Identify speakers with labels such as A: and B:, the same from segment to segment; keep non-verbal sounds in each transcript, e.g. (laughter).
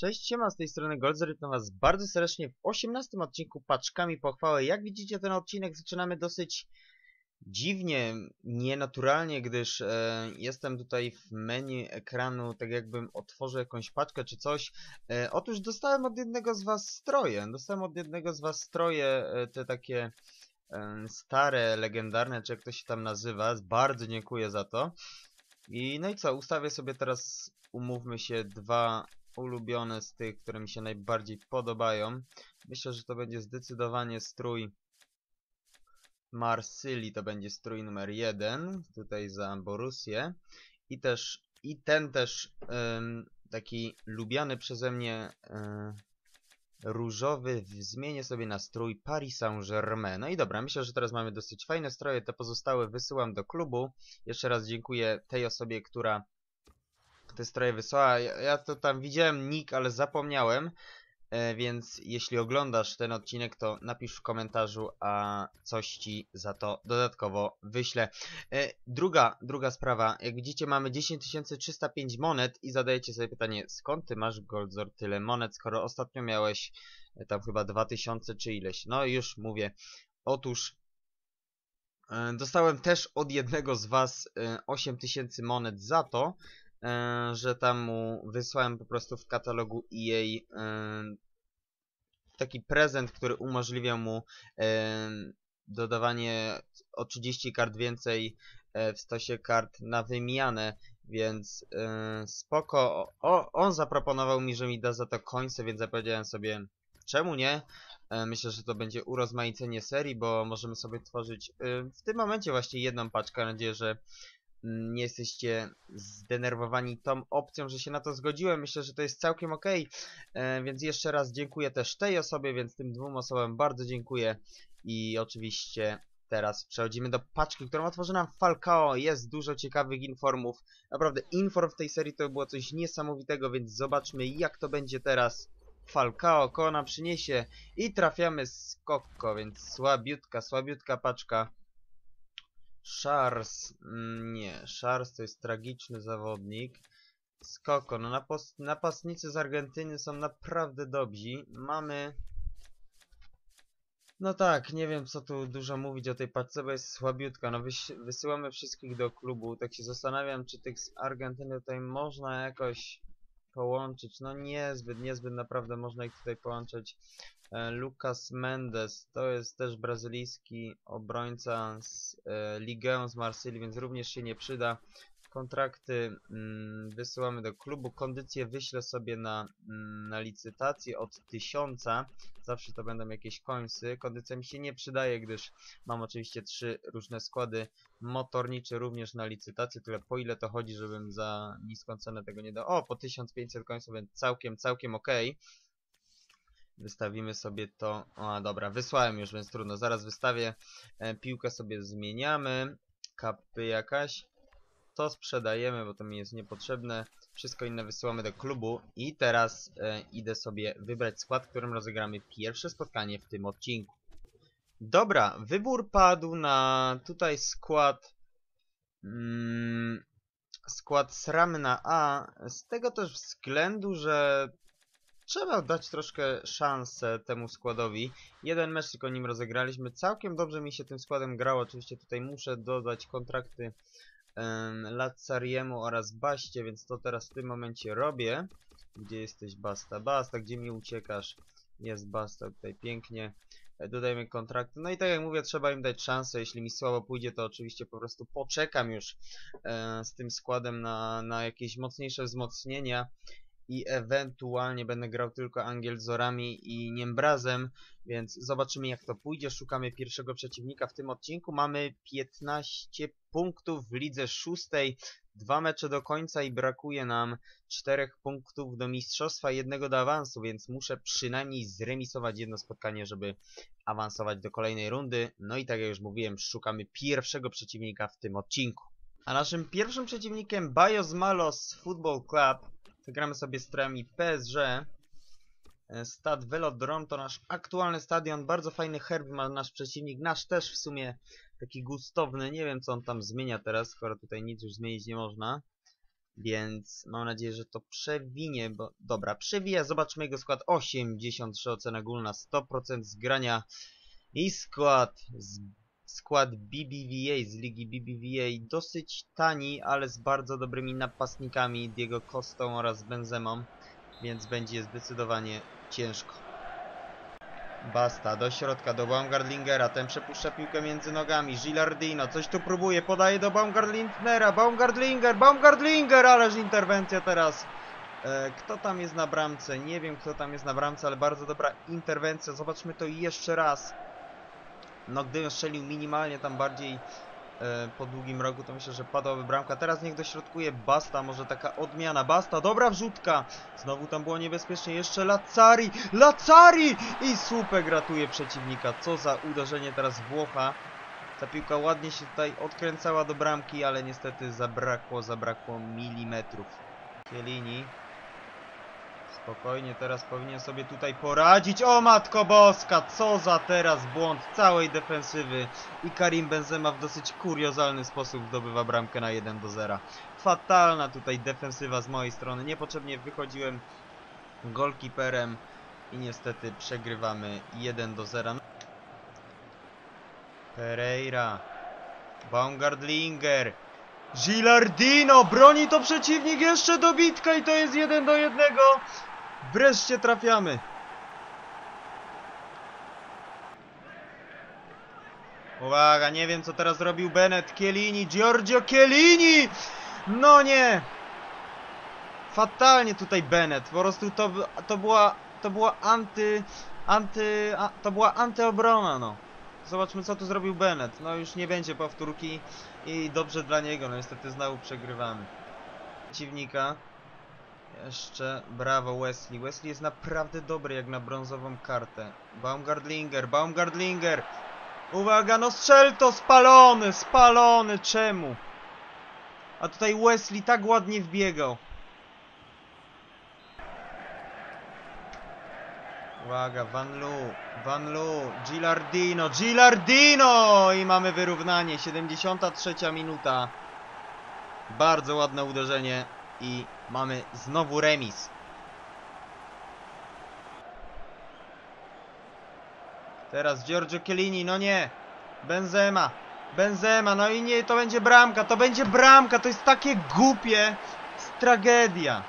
A: Cześć, siema, z tej strony Goldzor, witam was bardzo serdecznie w 18 odcinku Paczkami Pochwały. Jak widzicie, ten odcinek zaczynamy dosyć dziwnie, nienaturalnie, gdyż e, jestem tutaj w menu ekranu, tak jakbym otworzył jakąś paczkę czy coś. E, otóż dostałem od jednego z was stroje, dostałem od jednego z was stroje, e, te takie e, stare, legendarne, czy jak to się tam nazywa. Bardzo dziękuję za to. I no i co, ustawię sobie teraz, umówmy się, dwa ulubione z tych, które mi się najbardziej podobają. Myślę, że to będzie zdecydowanie strój Marsylii, to będzie strój numer jeden, tutaj za Borussię. I też, i ten też ym, taki lubiany przeze mnie yy, różowy zmienię sobie na strój Paris Saint-Germain. No i dobra, myślę, że teraz mamy dosyć fajne stroje, te pozostałe wysyłam do klubu. Jeszcze raz dziękuję tej osobie, która te stroje wysłała. Ja, ja to tam widziałem nick, ale zapomniałem. E, więc jeśli oglądasz ten odcinek, to napisz w komentarzu, a coś ci za to dodatkowo wyślę. E, druga, druga sprawa. Jak widzicie, mamy 10305 monet i zadajecie sobie pytanie, skąd ty masz, Goldzor, tyle monet, skoro ostatnio miałeś e, tam chyba 2000 czy ileś. No już mówię. Otóż e, dostałem też od jednego z was e, 8000 monet za to, e, że tam mu wysłałem po prostu w katalogu EA e, taki prezent, który umożliwiał mu e, dodawanie o 30 kart więcej e, w stosie kart na wymianę, więc e, spoko. O, on zaproponował mi, że mi da za to końce, więc zapowiedziałem sobie, czemu nie? E, Myślę, że to będzie urozmaicenie serii, bo możemy sobie tworzyć e, w tym momencie właśnie jedną paczkę. Mam nadzieję, że nie jesteście zdenerwowani tą opcją, że się na to zgodziłem. Myślę, że to jest całkiem ok. Więc jeszcze raz dziękuję też tej osobie, więc tym dwóm osobom bardzo dziękuję. I oczywiście teraz przechodzimy do paczki, którą otworzy nam Falcao. Jest dużo ciekawych informów. Naprawdę inform w tej serii to było coś niesamowitego, więc zobaczmy jak to będzie teraz. Falcao, koło nam przyniesie i trafiamy z Kokko, więc słabiutka, słabiutka paczka. Szars, mm, nie, Szars to jest tragiczny zawodnik. Skoko, no napastnicy z Argentyny są naprawdę dobrzy. Mamy... No tak, nie wiem co tu dużo mówić o tej paczce, bo jest słabiutka. No wyś- wysyłamy wszystkich do klubu. Tak się zastanawiam, czy tych z Argentyny tutaj można jakoś połączyć. No niezbyt, niezbyt naprawdę można ich tutaj połączyć. E, Lucas Mendes to jest też brazylijski obrońca z e, Ligę z Marsylii, więc również się nie przyda. Kontrakty mm, wysyłamy do klubu. Kondycję wyślę sobie na, mm, na licytację od 1000. Zawsze to będą jakieś końsy. Kondycja mi się nie przydaje, gdyż mam oczywiście trzy różne składy motornicze również na licytację. Tyle po ile to chodzi, żebym za niską cenę tego nie dał. O, po 1500 końców, więc całkiem, całkiem ok. Wystawimy sobie to. O, dobra, wysłałem już, więc trudno. Zaraz wystawię. E, piłkę sobie zmieniamy. Kapy jakaś. To sprzedajemy, bo to mi jest niepotrzebne. Wszystko inne wysyłamy do klubu. I teraz e, idę sobie wybrać skład, którym rozegramy pierwsze spotkanie w tym odcinku. Dobra, wybór padł na tutaj skład. Mm, skład SRAM na A. Z tego też względu, że trzeba dać troszkę szansę temu składowi. Jeden mecz tylko nim rozegraliśmy. Całkiem dobrze mi się tym składem grało. Oczywiście tutaj muszę dodać kontrakty um, Lazzariemu oraz Baście, więc to teraz w tym momencie robię. Gdzie jesteś Basta? Basta, gdzie mi uciekasz? Jest Basta tutaj pięknie. Dodajmy kontrakty. No i tak jak mówię, trzeba im dać szansę. Jeśli mi słabo pójdzie, to oczywiście po prostu poczekam już e, z tym składem na, na jakieś mocniejsze wzmocnienia i ewentualnie będę grał tylko Angielzorami i Niembrazem, więc zobaczymy jak to pójdzie. Szukamy pierwszego przeciwnika w tym odcinku. Mamy 15 punktów w lidze szóstej, dwa mecze do końca i brakuje nam 4 punktów do mistrzostwa, jednego do awansu, więc muszę przynajmniej zremisować jedno spotkanie, żeby awansować do kolejnej rundy. No i tak jak już mówiłem, szukamy pierwszego przeciwnika w tym odcinku. A naszym pierwszym przeciwnikiem Bios Malos Football Club Gramy sobie z trami PSG. E, Stad Velodrome to nasz aktualny stadion. Bardzo fajny herb ma nasz przeciwnik. Nasz też w sumie taki gustowny. Nie wiem co on tam zmienia teraz, skoro tutaj nic już zmienić nie można. Więc mam nadzieję, że to przewinie, bo dobra, przewija, zobaczmy jego skład 83 ocena ogólna, 100% zgrania i skład z, skład BBVA z ligi BBVA dosyć tani, ale z bardzo dobrymi napastnikami Diego Costą oraz Benzemą, więc będzie zdecydowanie ciężko. Basta, do środka, do Baumgartlingera, ten przepuszcza piłkę między nogami, Gilardino, coś tu próbuje, podaje do Baumgartlingera, Baumgartlinger, Baumgartlinger, ależ interwencja teraz. E, kto tam jest na bramce? Nie wiem kto tam jest na bramce, ale bardzo dobra interwencja, zobaczmy to jeszcze raz. No gdybym strzelił minimalnie tam bardziej e, po długim rogu, to myślę, że padłaby bramka. Teraz niech dośrodkuje Basta, może taka odmiana. Basta, dobra wrzutka. Znowu tam było niebezpiecznie. Jeszcze Lazzari, Lazzari! I słupek ratuje przeciwnika. Co za uderzenie teraz Włocha. Ta piłka ładnie się tutaj odkręcała do bramki, ale niestety zabrakło, zabrakło milimetrów. Chiellini. Spokojnie, teraz powinien sobie tutaj poradzić. O matko boska, co za teraz błąd całej defensywy. I Karim Benzema w dosyć kuriozalny sposób zdobywa bramkę na 1 do 0. Fatalna tutaj defensywa z mojej strony. Niepotrzebnie wychodziłem golkiperem i niestety przegrywamy 1 do 0. Pereira. Baumgartlinger. Gilardino! Broni to przeciwnik jeszcze dobitka i to jest 1 do 1. Wreszcie trafiamy. Uwaga, nie wiem co teraz zrobił Bennett, Chiellini, Giorgio Chiellini! No nie! Fatalnie tutaj Bennett, po prostu to, to była, to była anty, anty, a, to była antyobrona, no. Zobaczmy co tu zrobił Bennett, no już nie będzie powtórki i dobrze dla niego, no niestety znowu przegrywamy. Przeciwnika. Jeszcze, brawo Wesley. Wesley jest naprawdę dobry jak na brązową kartę. Baumgartlinger, Baumgartlinger! Uwaga, no strzel to spalony, spalony, czemu? A tutaj Wesley tak ładnie wbiegał. Uwaga, Van Lu, Van Lu, Gilardino, Gilardino! I mamy wyrównanie, 73 minuta. Bardzo ładne uderzenie i mamy znowu remis. Teraz Giorgio Chiellini, no nie. Benzema, Benzema, no i nie, to będzie bramka, to będzie bramka, to jest takie głupie. Tragedia.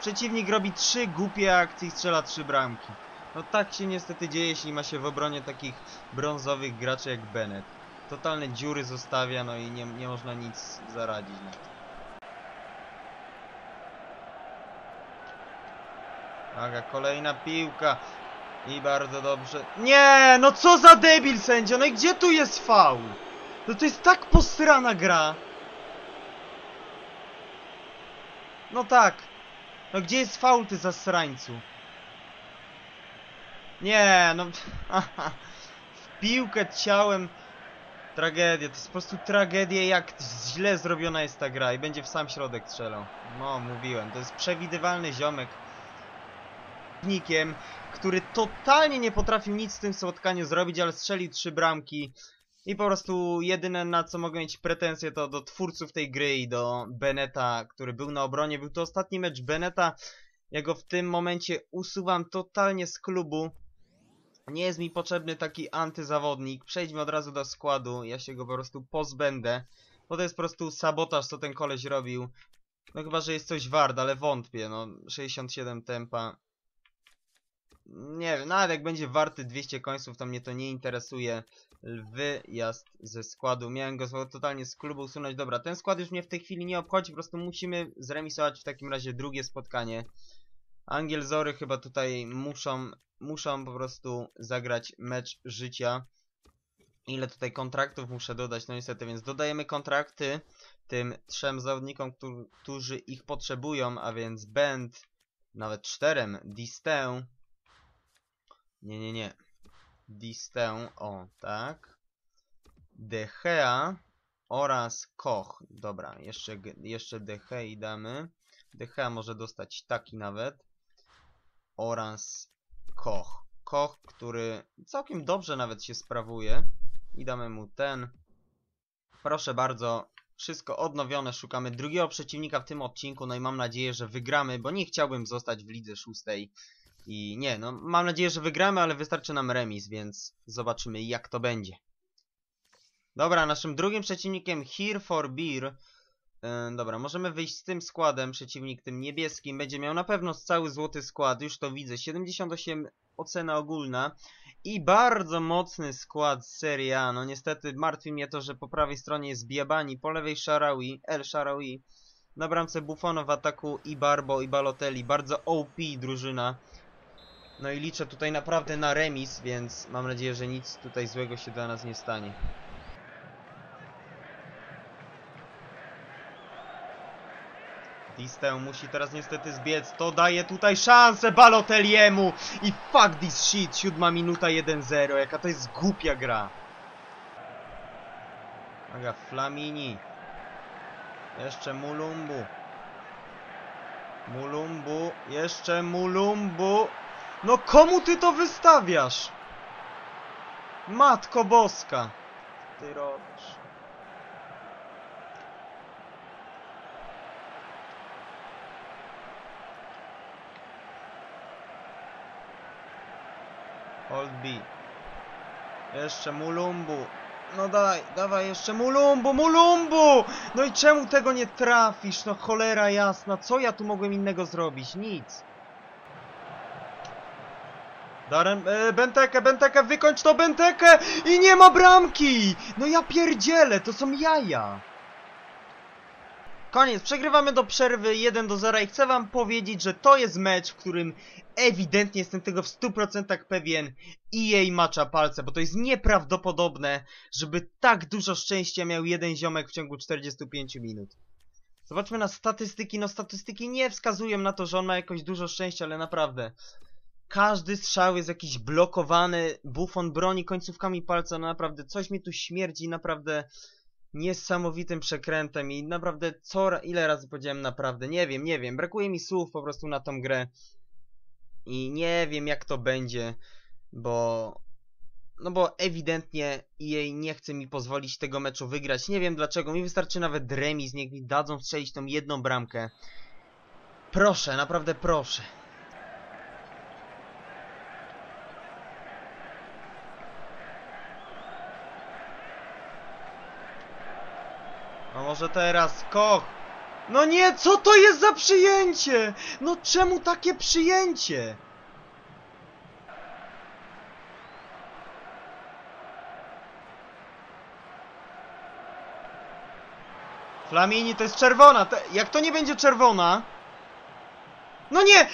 A: Przeciwnik robi trzy głupie akcje i strzela trzy bramki. No tak się niestety dzieje, jeśli ma się w obronie takich brązowych graczy jak Bennett. Totalne dziury zostawia, no i nie, nie można nic zaradzić na to. Uwaga, kolejna piłka. I bardzo dobrze. Nie, no co za debil sędzia, no i gdzie tu jest faul? No to jest tak posrana gra. No tak. No gdzie jest faul, ty zasrańcu? Nie, no... (laughs) w piłkę ciałem... Tragedia, to jest po prostu tragedia, jak źle zrobiona jest ta gra i będzie w sam środek strzelał. No, mówiłem, to jest przewidywalny ziomek. Nikiem, który totalnie nie potrafił nic w tym spotkaniu zrobić, ale strzelił trzy bramki. I po prostu jedyne na co mogę mieć pretensje to do twórców tej gry i do Beneta, który był na obronie. Był to ostatni mecz Beneta. Ja go w tym momencie usuwam totalnie z klubu. Nie jest mi potrzebny taki antyzawodnik. Przejdźmy od razu do składu. Ja się go po prostu pozbędę. Bo to jest po prostu sabotaż, co ten koleś robił. No chyba, że jest coś wart, ale wątpię. No, 67 tempa. Nie wiem, nawet jak będzie warty 200 końców, to mnie to nie interesuje. Wyjazd ze składu. Miałem go totalnie z klubu usunąć. Dobra, ten skład już mnie w tej chwili nie obchodzi. Po prostu musimy zremisować w takim razie drugie spotkanie. Angiel Zory chyba tutaj muszą, muszą po prostu zagrać mecz życia. Ile tutaj kontraktów muszę dodać? No niestety, więc dodajemy kontrakty tym trzem zawodnikom, którzy ich potrzebują, a więc Bend, nawet czterem, Distę. Nie, nie, nie. Distę, o, tak. De Gea oraz Koch. Dobra, jeszcze, jeszcze De Gea damy. De Gea może dostać taki nawet. Oraz Koch. Koch, który całkiem dobrze nawet się sprawuje. I damy mu ten. Proszę bardzo, Wszystko odnowione, szukamy drugiego przeciwnika w tym odcinku, no i mam nadzieję, że wygramy, bo nie chciałbym zostać w lidze szóstej. I nie, no mam nadzieję, że wygramy, ale wystarczy nam remis, więc zobaczymy jak to będzie. Dobra, naszym drugim przeciwnikiem Here for Beer. Yy, dobra, możemy wyjść z tym składem, przeciwnik tym niebieskim będzie miał na pewno cały złoty skład, już to widzę, 78 ocena ogólna i bardzo mocny skład Serie A. No niestety martwi mnie to, że po prawej stronie jest Biabani, po lewej Sharawi, El Sharawi, na bramce Buffon w ataku i Barbo i Balotelli, bardzo OP drużyna. No i liczę tutaj naprawdę na remis, więc mam nadzieję, że nic tutaj złego się dla nas nie stanie. Tistę musi teraz niestety zbiec. To daje tutaj szansę Balotelliemu. I fuck this shit. Siódma minuta 1-0. Jaka to jest głupia gra. Aga, Flamini. Jeszcze Mulumbu. Mulumbu. Jeszcze Mulumbu. No komu ty to wystawiasz? Matko Boska. Ty robisz. Hold B. Jeszcze Mulumbu. No daj, dawaj jeszcze Mulumbu, Mulumbu! No i czemu tego nie trafisz? No cholera jasna, co ja tu mogłem innego zrobić? Nic. Darem, e, Bentekę, Bentekę, wykończ to Bentekę! I nie ma bramki! No ja pierdzielę, to są jaja. Koniec, przegrywamy do przerwy 1 do 0 i chcę wam powiedzieć, że to jest mecz, w którym ewidentnie jestem tego w 100% pewien EA macza palce, bo to jest nieprawdopodobne, żeby tak dużo szczęścia miał jeden ziomek w ciągu 45 minut. Zobaczmy na statystyki, no statystyki nie wskazują na to, że on ma jakoś dużo szczęścia, ale naprawdę. Każdy strzał jest jakiś blokowany, Buffon broni końcówkami palca, no naprawdę coś mi tu śmierdzi, naprawdę niesamowitym przekrętem i naprawdę co, ile razy powiedziałem naprawdę, nie wiem, nie wiem, brakuje mi słów po prostu na tą grę i nie wiem jak to będzie, bo no bo ewidentnie EA nie chce mi pozwolić tego meczu wygrać, nie wiem dlaczego, mi wystarczy nawet remis, niech mi dadzą strzelić tą jedną bramkę. Proszę, naprawdę proszę. Może teraz Koch? No nie, co to jest za przyjęcie? No czemu takie przyjęcie? Flamini to jest czerwona. Te, jak to nie będzie czerwona? No nie!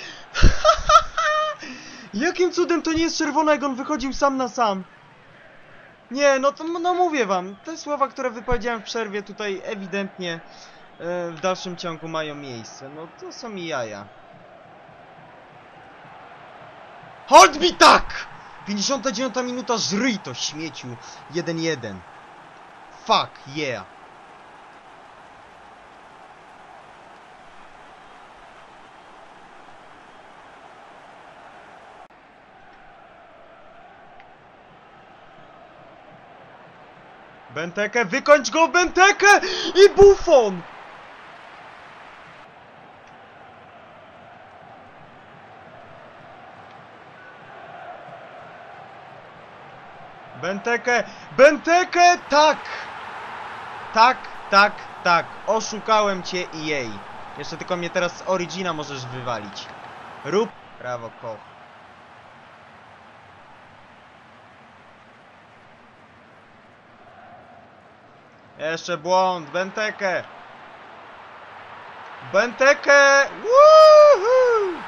A: (laughs) Jakim cudem to nie jest czerwona, jak on wychodził sam na sam? Nie, no to no mówię wam, te słowa, które wypowiedziałem w przerwie tutaj ewidentnie e, w dalszym ciągu mają miejsce. No to są mi jaja. Hold me tak! 59 minuta, żryj to śmieciu. 1-1. Fuck, yeah. Bentekę, wykończ go, Bentekę! I Buffon! Bentekę, Bentekę, tak! Tak, tak, tak. Oszukałem cię i jej. Jeszcze tylko mnie teraz z Origina możesz wywalić. Rób... Brawo, Koch. Jeszcze błąd, Bentekę! Bentekę! Woohoo!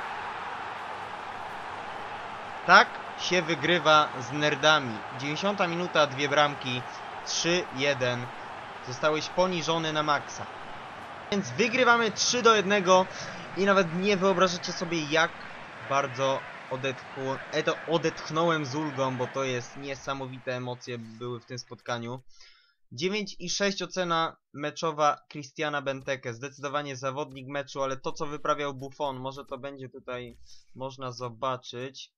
A: Tak się wygrywa z nerdami. 90 minuta, dwie bramki, 3-1. Zostałeś poniżony na maksa. Więc wygrywamy 3 do 1 i nawet nie wyobrażacie sobie jak bardzo odetchło, e, to odetchnąłem z ulgą, bo to jest niesamowite emocje były w tym spotkaniu. 9,6 ocena meczowa Christiana Benteke. Zdecydowanie zawodnik meczu, ale to co wyprawiał Buffon, może to będzie tutaj można zobaczyć.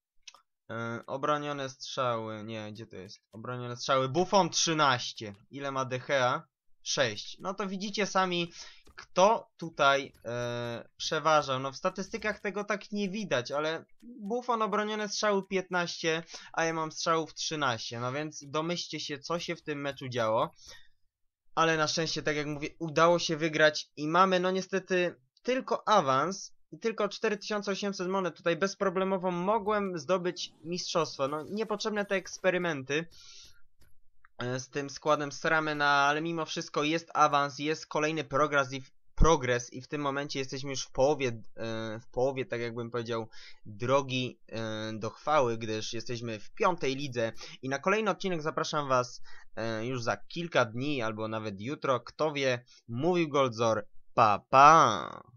A: Yy, obronione strzały, nie, gdzie to jest? Obronione strzały. Buffon 13. Ile ma De Gea? 6. No to widzicie sami, kto tutaj e, przeważał. No w statystykach tego tak nie widać, ale Buffon obronione strzały 15, a ja mam strzałów 13. No więc domyślcie się, co się w tym meczu działo. Ale na szczęście, tak jak mówię, udało się wygrać i mamy, no niestety, tylko awans i tylko 4800 monet. Tutaj bezproblemowo mogłem zdobyć mistrzostwo. No niepotrzebne te eksperymenty z tym składem z Ramena, ale mimo wszystko jest awans, jest kolejny progres i w, progres i w tym momencie jesteśmy już w połowie, e, w połowie, tak jakbym powiedział, drogi e, do chwały, gdyż jesteśmy w piątej lidze i na kolejny odcinek zapraszam Was e, już za kilka dni albo nawet jutro, kto wie, mówił Goldzor, pa pa!